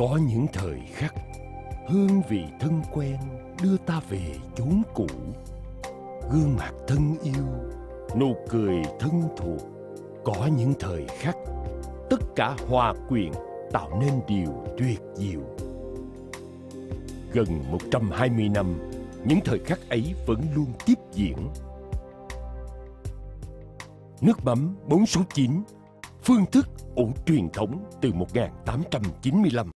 Có những thời khắc, Hương vị thân quen đưa ta về chốn cũ. Gương mặt thân yêu, Nụ cười thân thuộc. Có những thời khắc, Tất cả hòa quyện tạo nên điều tuyệt diệu. Gần 120 năm, Những thời khắc ấy vẫn luôn tiếp diễn. Nước mắm 4 số 9 Phương thức ủ truyền thống từ 1895